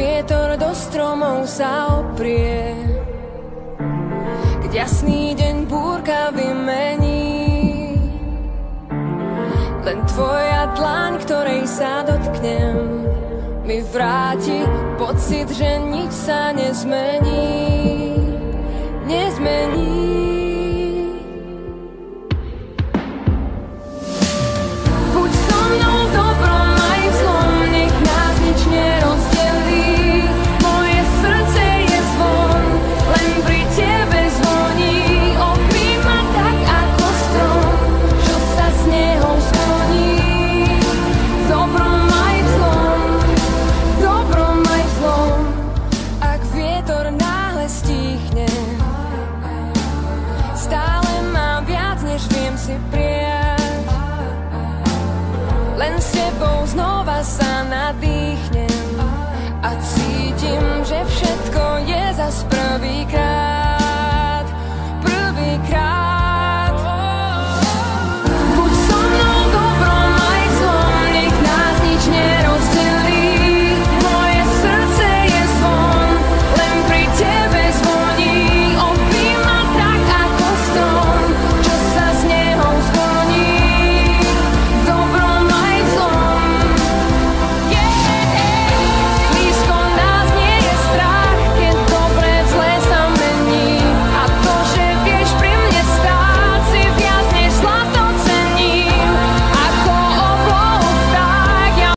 vietor do stromov sa oprie. Keď jasný deň búrka vymení Len tvoja dlaň, ktorej sa dotknem Mi vráti pocit, že nič sa nezmení. Nezmení. si prijať. Len s tebou znova sa nadýchnem a cítim, že všetko je za správne.